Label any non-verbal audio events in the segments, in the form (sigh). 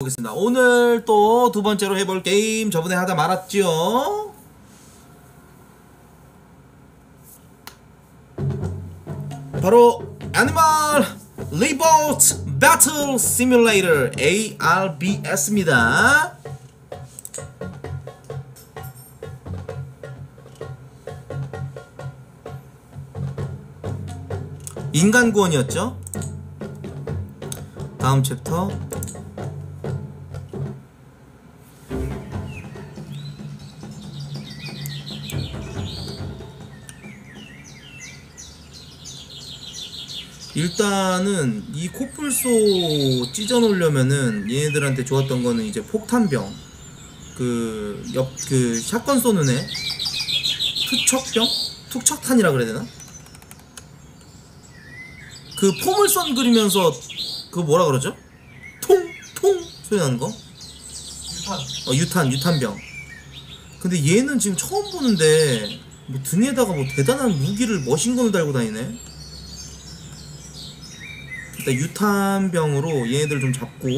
보겠습니다. 오늘 또 두 번째로 해볼 게임 저번에 하다 말았죠. 바로 Animal Revolt Battle Simulator ARBS입니다. 인간 구원이었죠. 다음 챕터 일단은 이 코뿔소 찢어 놓으려면은 얘네들한테 좋았던 거는 이제 폭탄병. 그 옆 그 샷건 쏘는 애 투척병? 투척탄이라 그래야 되나? 그 포물선 그리면서 그 뭐라 그러죠? 통 통? 소리 나는 거? 유탄. 어, 유탄, 유탄병. 근데 얘는 지금 처음 보는데, 뭐 등에다가 뭐 대단한 무기를 머신건을 달고 다니네? 유탄병으로 얘네들 좀 잡고,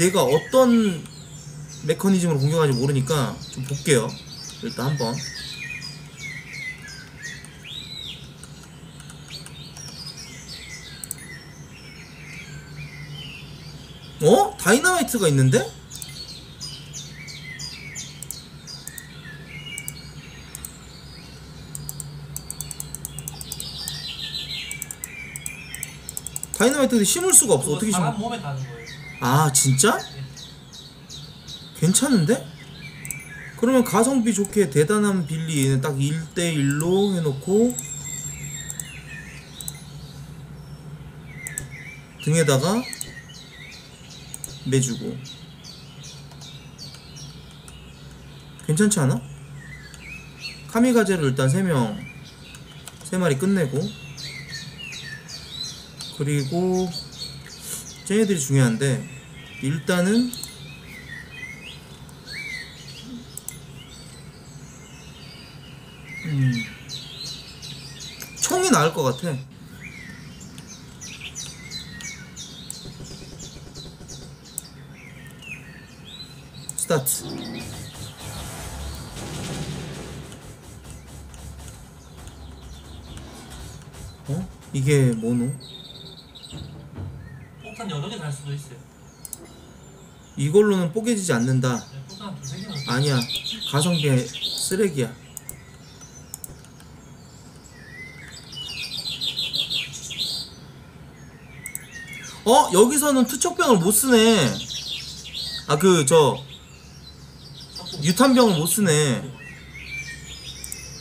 얘가 어떤 메커니즘으로 공격하는지 모르니까 좀 볼게요. 일단 한번. 어? 다이나마이트가 있는데? 다이나마이트인데 심을 수가 없어. 어떻게 심어? 사람 몸에 다는 거예요 아, 진짜? 괜찮은데? 그러면 가성비 좋게 대단한 빌리 얘는 딱 1대1로 해놓고 등에다가 매주고 괜찮지 않아? 카미가제를 일단 3명 3마리 끝내고 그리고 쟤네들이 중요한데 일단은 음 총이 나을 것 같아 스타트 어? 이게 뭐노? 폭탄 여러 개 달 수도 있어요. 이걸로는 뽀개지지 않는다. 네, 폭탄 두세 개는 아니야. 가성비 쓰레기야. 어? 여기서는 투척병을 못 쓰네. 아 그 저 유탄병을 못 쓰네.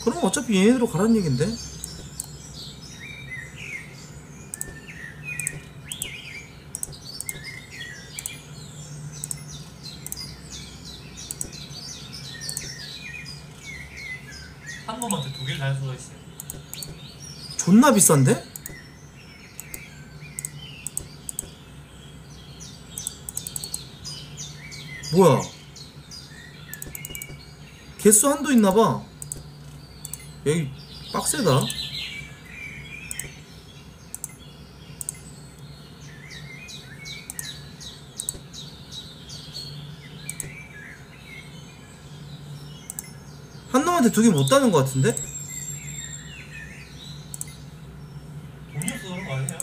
그럼 어차피 얘네들로 가란 얘긴데 한 놈한테 두 개 달 수가 있어요 존나 비싼데? 뭐야? 개수 한도 있나봐. 여기 빡세다. 한 놈한테 두 개 못 따는 것 같은데? 돈이 없어서 그런 거 아니에요?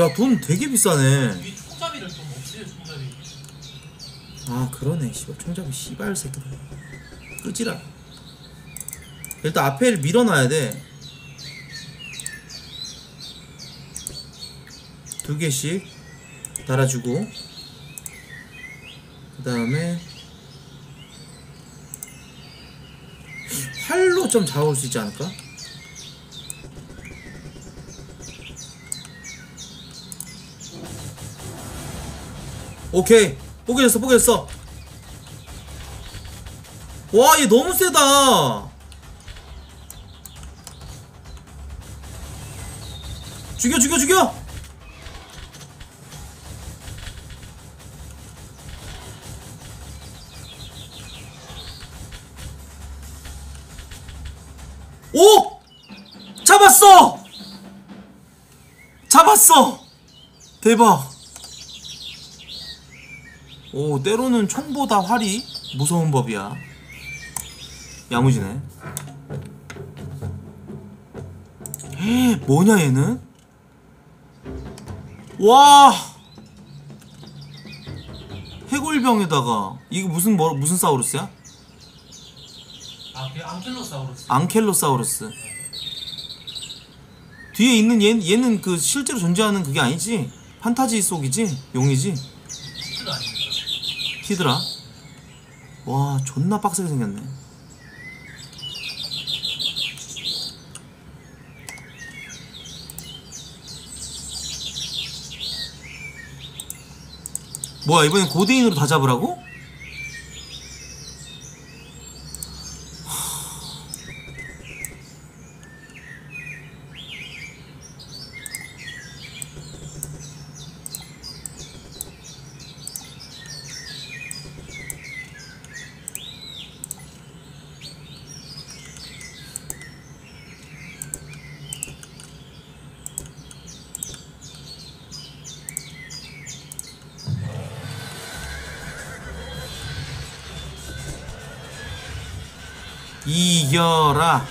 야, 돈 되게 비싸네. 이 총잡이를 좀 없애요 총잡이. 아 그러네 씨발. 총잡이 씨발 새끼들. 끄지라. 일단 앞에를 밀어놔야 돼 두 개씩 달아주고 그 다음에 활로 좀 잡을 수 있지 않을까? 오케이 뽀개졌어 뽀개졌어 와 얘 너무 세다 죽여 죽여 죽여 오! 잡았어! 잡았어! 대박 오 때로는 총보다 활이 무서운 법이야. 야무지네. 에 뭐냐 얘는? 와! 해골병에다가 이거 무슨 뭐 무슨 사우루스야? 아, 그 앙킬로사우루스. 앙켈로사우루스. 뒤에 있는 얘, 얘는 그 실제로 존재하는 그게 아니지? 판타지 속이지? 용이지. 히드라 와 존나 빡세게 생겼네 뭐야 이번엔 고대인으로 다 잡으라고? 이겨라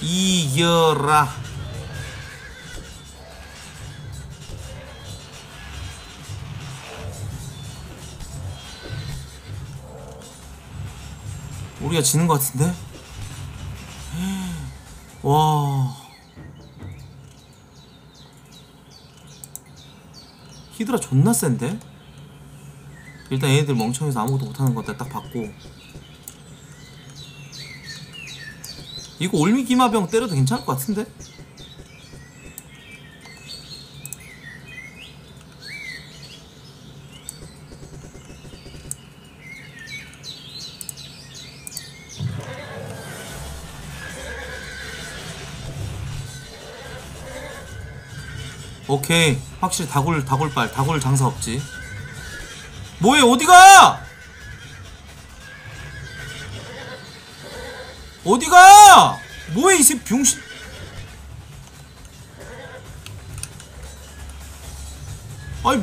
이겨라 우리가 지는 것 같은데? (gasps) 와 히드라 존나 센데? 일단 얘네들 멍청해서 아무것도 못하는 것 같다 딱 봤고 이거 올미기마병 때려도 괜찮을 것 같은데? 오케이. 확실히 다굴 다굴발 다굴 장사 없지. 뭐해 어디가 어디가? 뭐해 이새 병신? 아이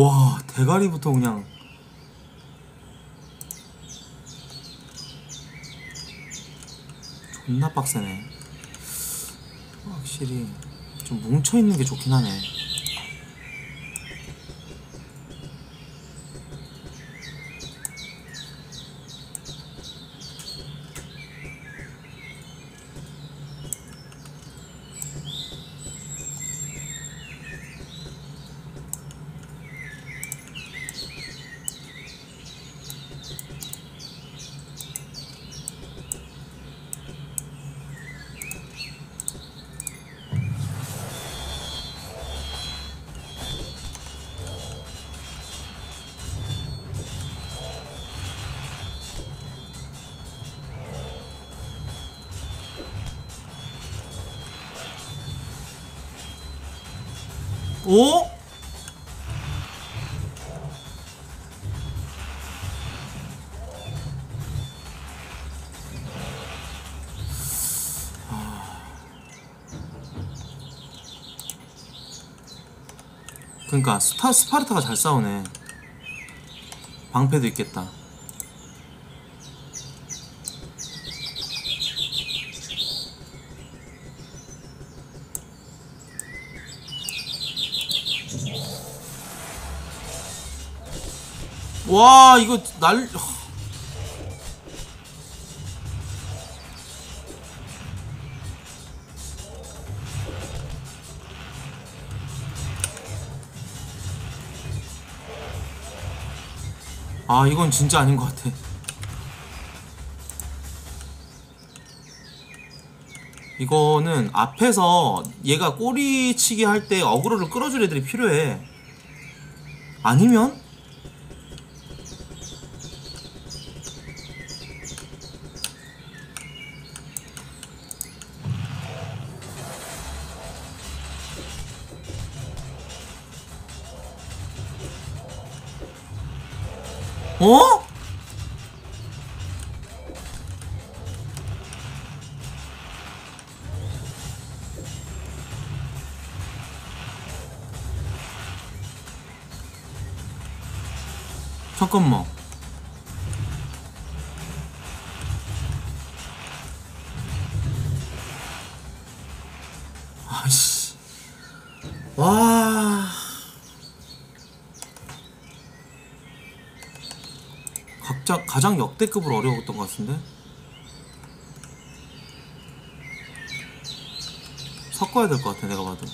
와 대가리부터 그냥. 존나 빡세네. 확실히 좀 뭉쳐있는 게 좋긴 하네 오? 그러니까 스타 스파르타가 잘 싸우네. 방패도 있겠다. 와 이거 날 아 이건 진짜 아닌 것 같아 이거는 앞에서 얘가 꼬리치기 할 때 어그로를 끌어줄 애들이 필요해. 아니면 잠깐만. 아씨. 와. 각자 가장 역대급으로 어려웠던 것 같은데. 섞어야 될 것 같아 내가 봐도.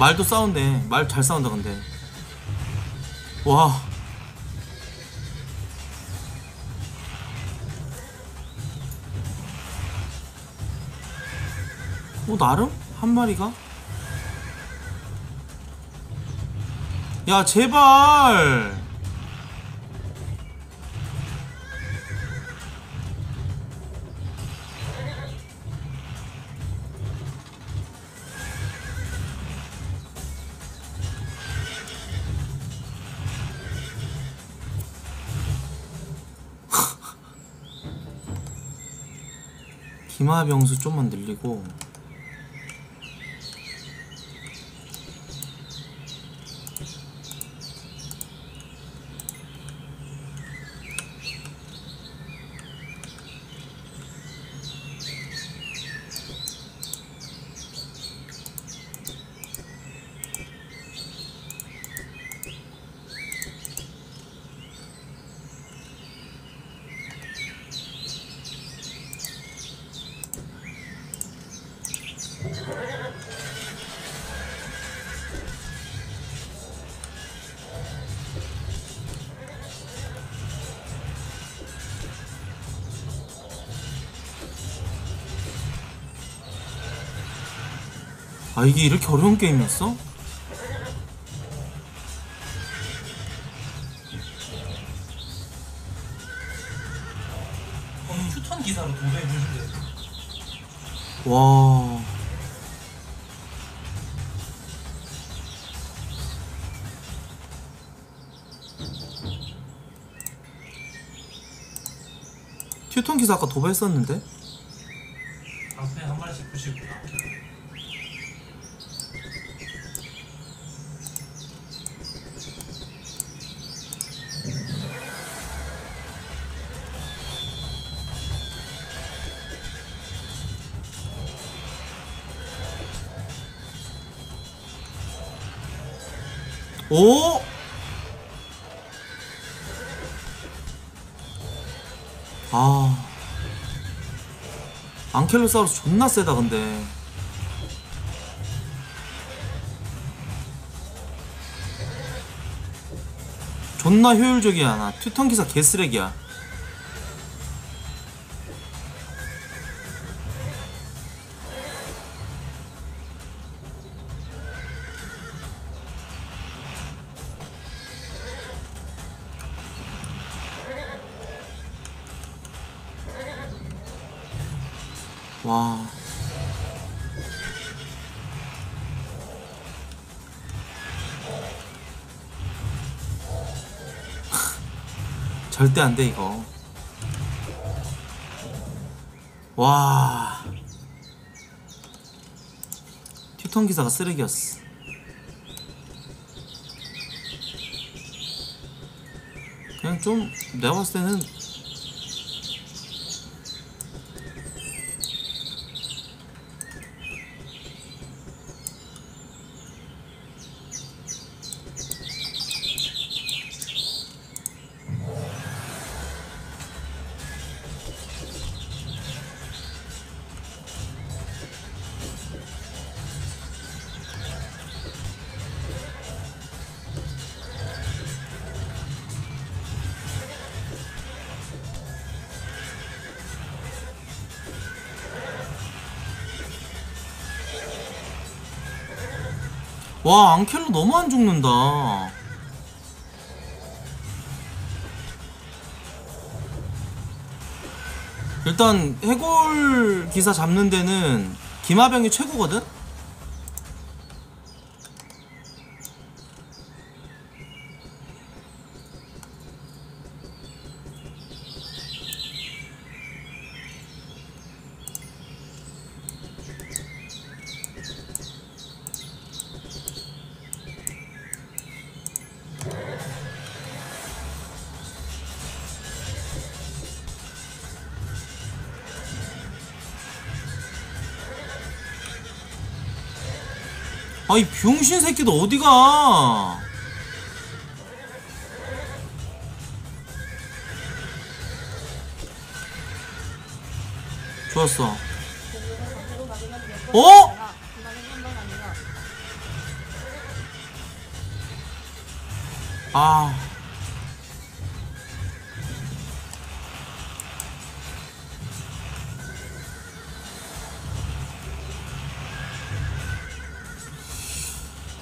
말도 싸운대. 말잘 싸운다 근데. 와. 어 나름 한 마리가? 야 제발. 기마병수 좀만 늘리고 아 이게 이렇게 어려운 게임이었어? 휴턴 기사로 도배 물는데 와 튜턴 기사 아까 도배했었는데? 앙켈로사우루스 존나 세다, 근데. 존나 효율적이야, 나. 튜턴 기사 개쓰레기야. 와. 절대 안 돼, 이거. 와 튜턴 기사가 쓰레기였어 그냥 좀 내가 봤을 때는 와 앙켈로 너무 안 죽는다 일단 해골 기사 잡는 데는 김하병이 최고거든? 아이 병신 새끼도 어디가? 좋았어. 어? 아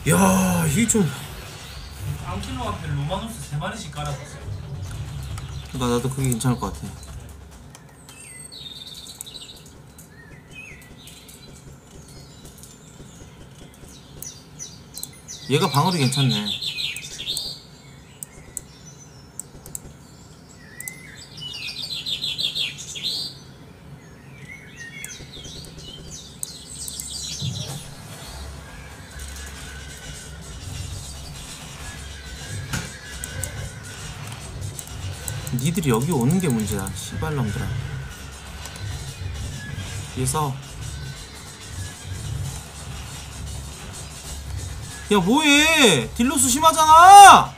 야, 이게 좀. 안킬로 앞에 로마노스 3마리씩 깔아봤어요 나, 나도 그게 괜찮을 것 같아. 얘가 방어도 괜찮네. 니들이 여기 오는 게 문제야, 씨발놈들아. 얘 싸워. 야, 뭐해! 딜로스 심하잖아!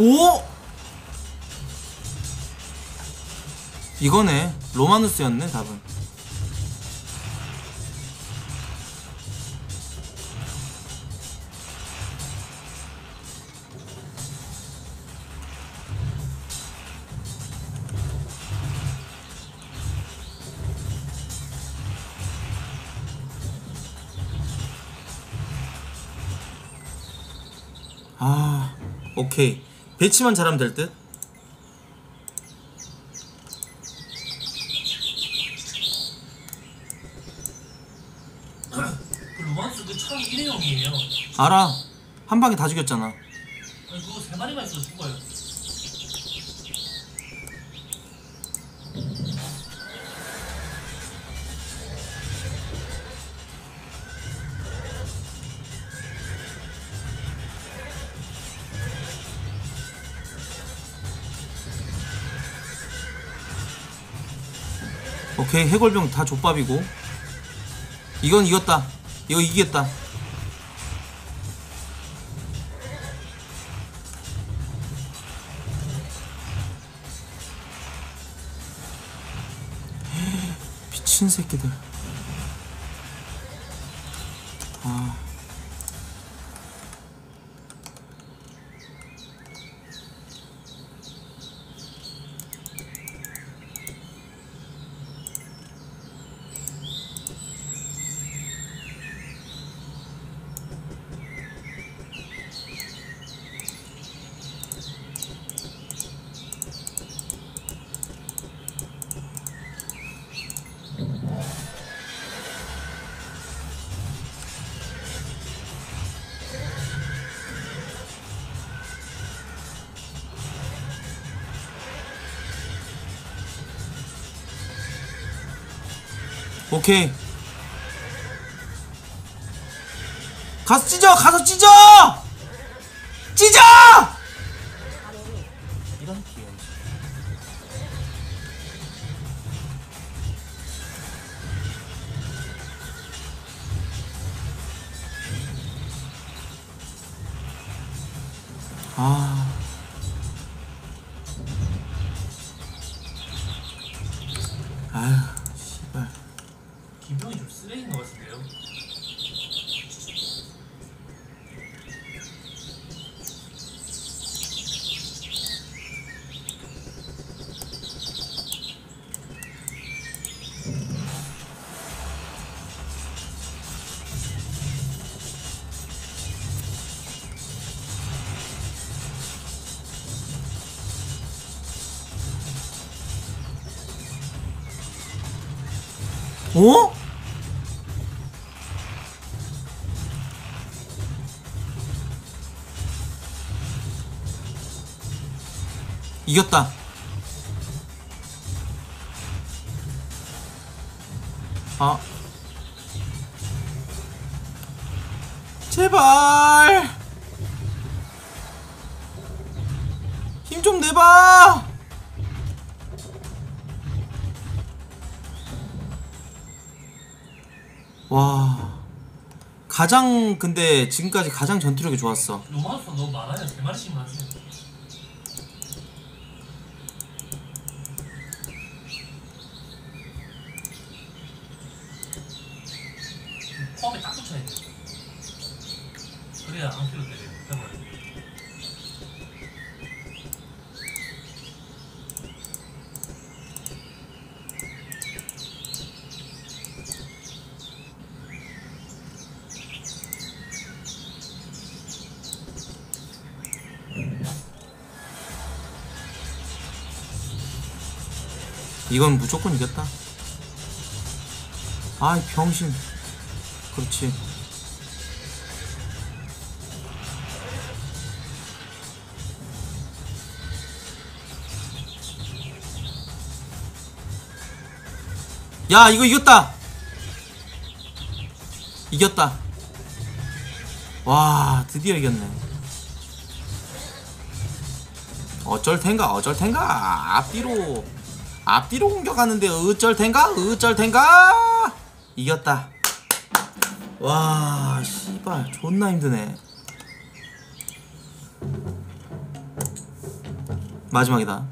오! 이거네. 로마누스였네, 답은. 아, 오케이. 배치만 잘하면 될 듯? 그 로마노스 그 차량 일회용이에요 알아. 한 방에 다 죽였잖아. 아니 그거 3마리만 있어도 죽어요 걔 해골병 다 족밥이고. 이건 이겼다. 이거 이기겠다. (gasps) 미친 새끼들. 오케이. 가서 찢어! 가서 찢어! 찢어! 어? 이겼다. 아. 제발. 와. 가장 근데 지금까지 가장 전투력이 좋았어. 로마노스가 너무 많아요. 세 마리씩만 하세요. 포함에 딱 붙여야 돼. 그래야 안 키로 때려요. 해봐요. 이건 무조건 이겼다. 아이 병신. 그렇지. 야 이거 이겼다. 이겼다. 와 드디어 이겼네. 어쩔 텐가 어쩔 텐가 앞뒤로 앞뒤로 공격하는데 어쩔 텐가? 어쩔 텐가? 이겼다. 와 씨발 존나 힘드네. 마지막이다.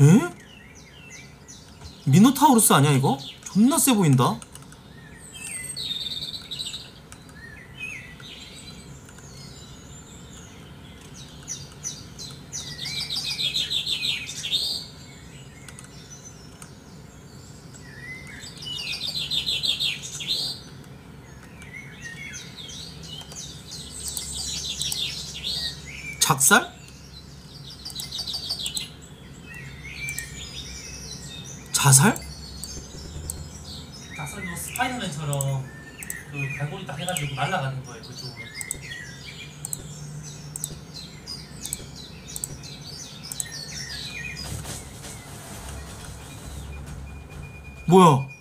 에? 미노타우루스 아니야 이거? 존나 세 보인다 작살? 자살? 작살도 스파이더맨처럼 그 갈고리 딱 해가지고 날아가는 거예요. 그쪽으로. 뭐야?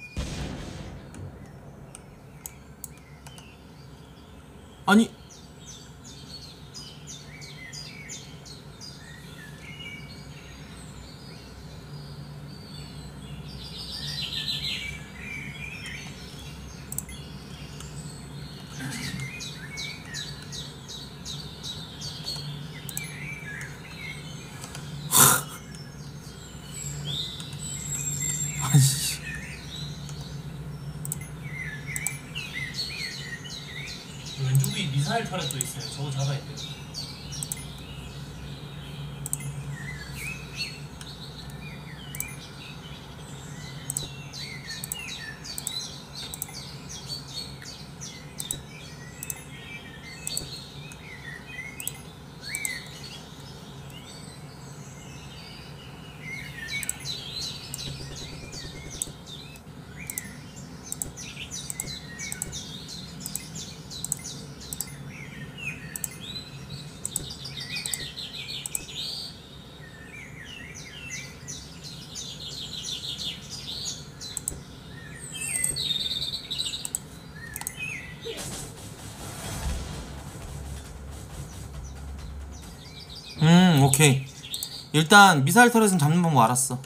일단 미사일 터렛은 잡는 방법 알았어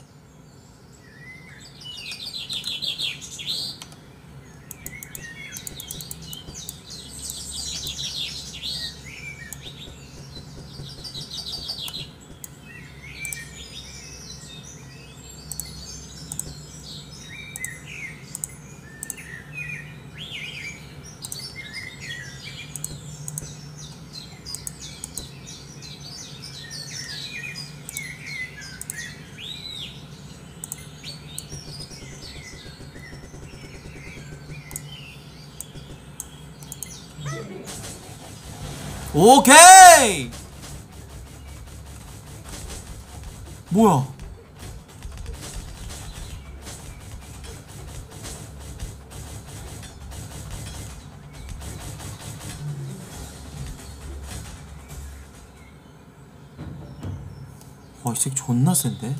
오케이! 뭐야? 와이 새끼 존나 센데?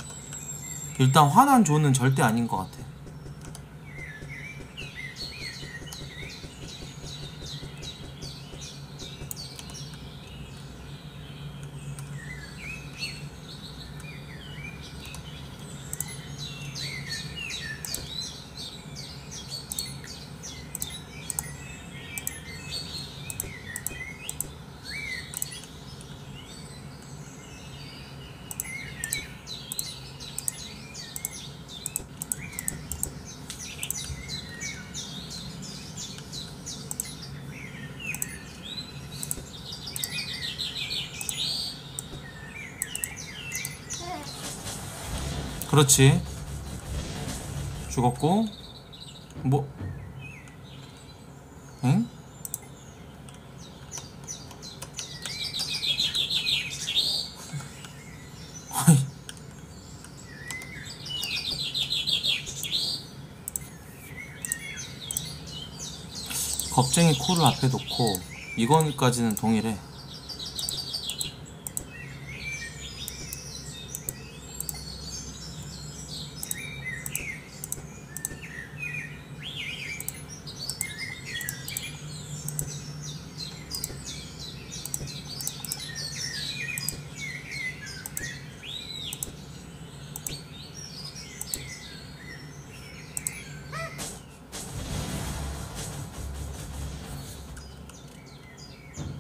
일단 화난 존은 절대 아닌 것 같아 그렇지. 죽었고. 뭐. 응? (laughs) 겁쟁이 코를 앞에 놓고 이건까지는 동일해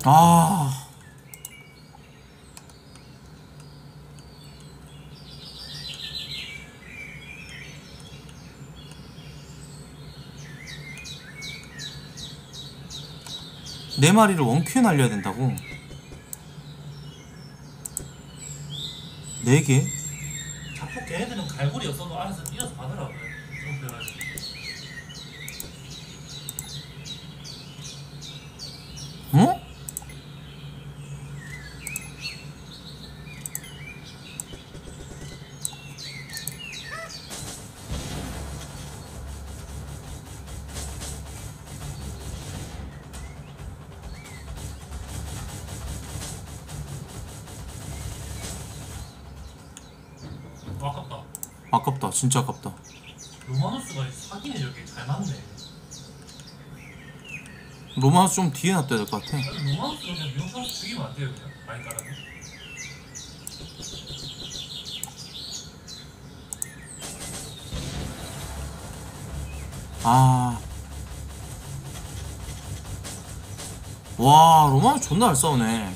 아. 네 마리를 원큐에 날려야 된다고? 네 개? 자꾸 걔네들은 갈고리 없어도 알아서 뛰어서 가더라고요. 점프해가지고. 아깝다 진짜 아깝다 로마노스가 사기네 저게 잘 맞네. 로마스 좀 뒤에 놔둬야 될 것 같아 아니, 로마노스는 그냥 명사로 죽이면 안 돼요 그냥 많이 깔아도. 아. 와, 로마노스 존나 잘 싸우네.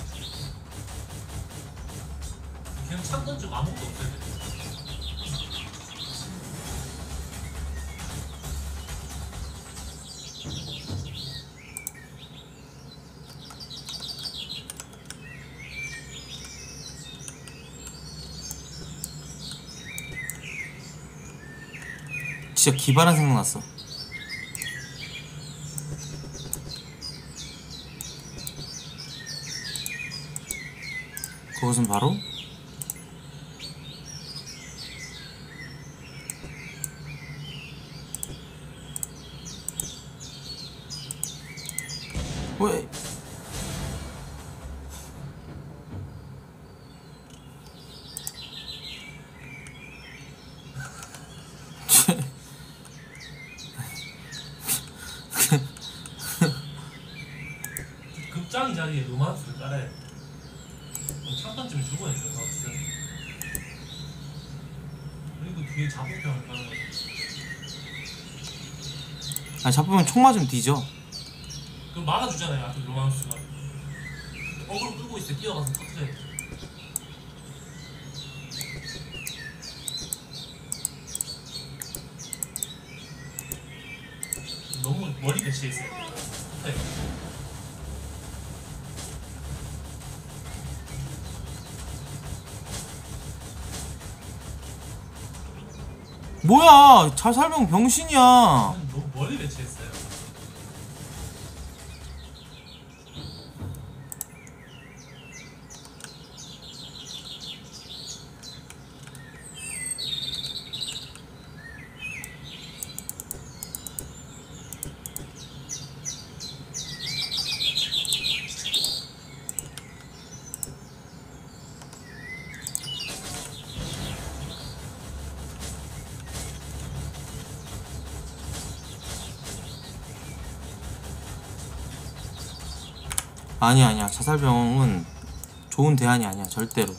진짜 기발한 생각났어. 그것은 바로 왜? 급장이 자리에 로만스를 깔아야 돼. 창단쯤에 죽어야 돼, 로만스. 그리고 뒤에 자폭병을 깔아야 돼. 아 잡으면 총 맞으면 뒤져. 그럼 막아주잖아요, 앞에 로만스가. 어그로 끌고 때 뛰어가서 터트려야 돼. 너무 멀리 배치했어요. 네. 뭐야? 자살병 병신이야. 너무 멀리 배치했어요. 아니야 아니야 자살병은 좋은 대안이 아니야 절대로.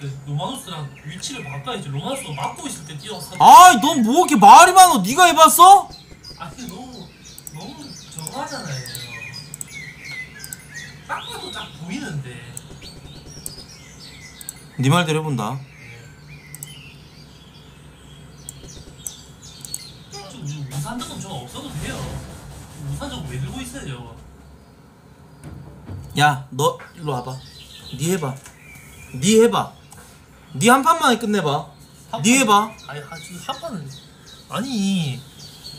그 로마노스랑 위치를 바꿔야지. 로마노스가 막고 있을 때 뛰어서. 아이 넌 뭐 이렇게 말이 많어? 네가 해봤어? 아니 너무 너무 저거 하잖아요. 딱 봐도 딱 보이는데. 네 말대로 해본다. 야, 너 일로 와봐. 네 해봐. 네 해봐. 네한 판만에 끝내봐. 네 해봐. 아니 한, 한 판은 아니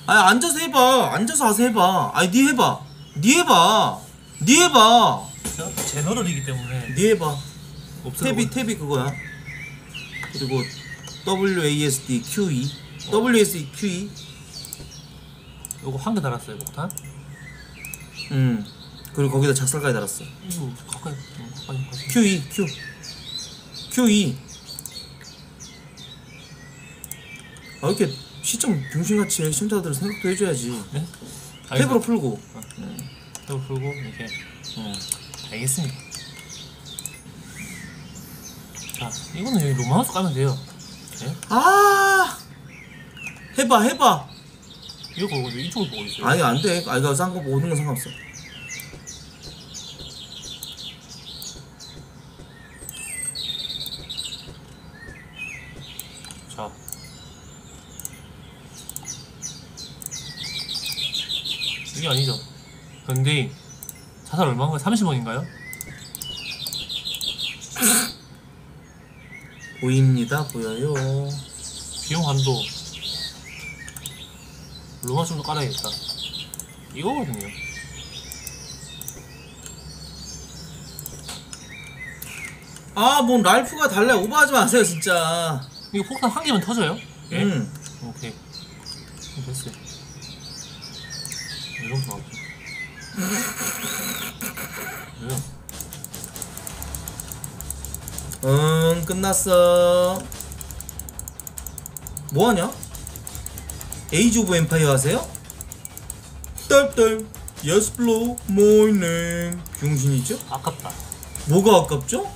아니 앉아서 해봐. 앉아서 와서 해봐. 아니 네 해봐. 네 해봐. 네 해봐. 제가 또 제너럴이기 때문에 네 해봐. 없어도 탭이 탭이 그거야. 그리고 WASD QE. WASD QE. 요거 한 개 달았어요 목탄. 음. 그리고 거기다 작살까지 달았어. 이거 가까이 좀 가까이 가까이. QE Q. QE. 아 이렇게 시점 병신같이 해. 시청자들 생각도 해줘야지. 네? 탭으로 풀고. 탭으로 풀고 이렇게. 음 알겠습니다. 자 이거는 여기 로마노스 까면 돼요. 네? 아 해봐 해봐 이거 보고 이쪽을 보고 있어요. 아니 안 돼 아 이거 싼거 보는 건 상관없어 자. 이게 아니죠. 근데 자살 얼마인가요? 30원인가요? (laughs) 보입니다 보여요 비용 한도 로마 좀 더 깔아야겠다. 이거거든요. 아뭔 랄프가 달래 오버하지 마세요 진짜 이거 폭탄 한 개면 터져요? 예? 응 끝났어 뭐하냐? 에이즈 오브 엠파이어 하세요? 딸딸 예스 블로우 마이 네임 병신이죠? 아깝다. 뭐가 아깝죠?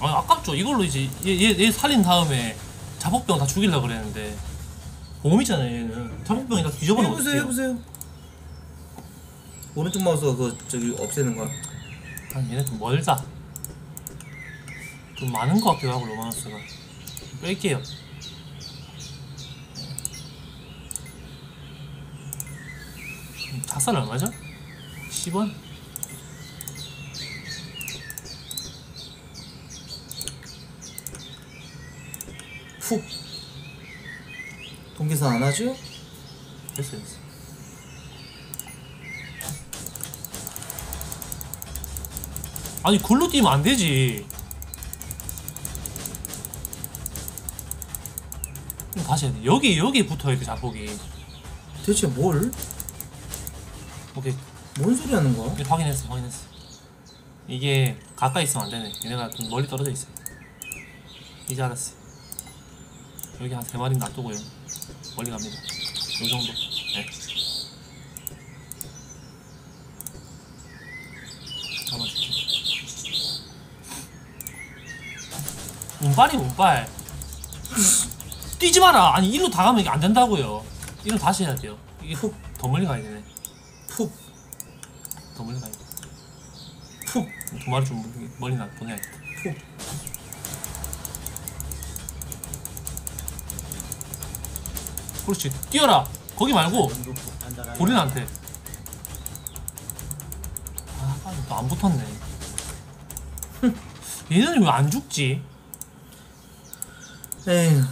아 아깝죠. 이걸로 이제 얘, 얘, 얘 살린 다음에 자폭병 다 죽이려 그랬는데 보험이잖아요 얘는 자폭병이 다 뒤져버리면 해보세요 해보세요 오른쪽 마우스가 그 저기 없애는 거야 아 얘네 좀 멀다 좀 많은 것 같기도 하고 로마노스가 뺄게요 음, 자살 얼마죠? 10원? 푹돈 계산 안 하죠? 됐어 됐어 아니 글로 뛰면 안 되지 다시 해야 돼. 여기 여기 붙어야 돼 자폭이. 대체 뭘? 오케이. 뭔 소리 하는 거야? 이거 확인했어 확인했어. 이게 가까이 있으면 안 되네. 얘네가 좀 멀리 떨어져 있어. 이제 알았어. 여기 한 세 마리 놔두고요. 멀리 갑니다. 요 정도. 네. 잡아줄게. 운빨이 운빨 뛰지 마라 아니 일로 다 가면 이게 안 된다고요 일로 다시 해야 돼요 이게 훅 더 멀리 가야 되네 푹, 더 멀리 가야 돼 푹. 두 마리 좀 멀리 나 보내야겠다. 푹. 그렇지. 뛰어라. 거기 말고 고린한테. 아, 또 안 붙었네. (laughs) 얘네는 왜 안 죽지? 에휴.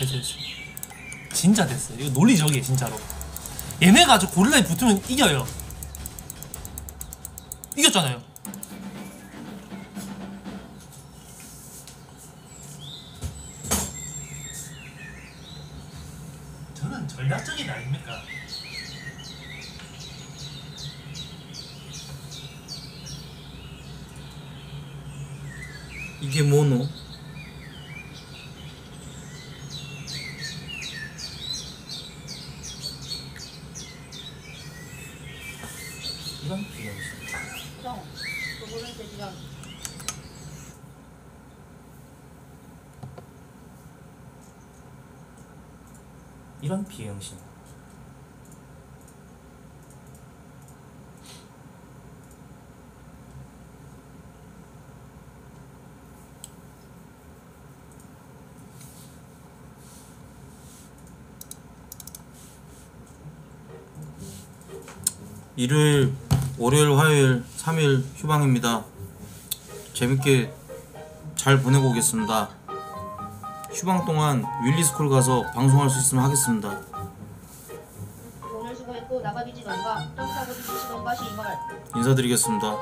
됐어, 됐어. 진짜 됐어. 이거 논리적이에요, 진짜로. 얘네가 저 고릴라에 붙으면 이겨요. 이겼잖아요. 저는 전략적인 아닙니까? 이게 뭐노? 이런 비용이 이런 비응신. 일요일, 월요일, 화요일 3일 휴방입니다. 재밌게 잘 보내고 오겠습니다. 휴방 동안 윌리스쿨 가서 방송할 수 있으면 하겠습니다. 오늘 수고했고 나가 뒤지던가 똥 싸고 뒤지시던가 시발 인사드리겠습니다.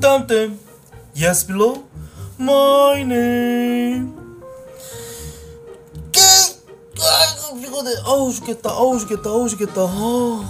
땀땀 Yes below my name 깨 아이고 피곤해. 아우 죽겠다. 아우 죽겠다. 아우 죽겠다. 아우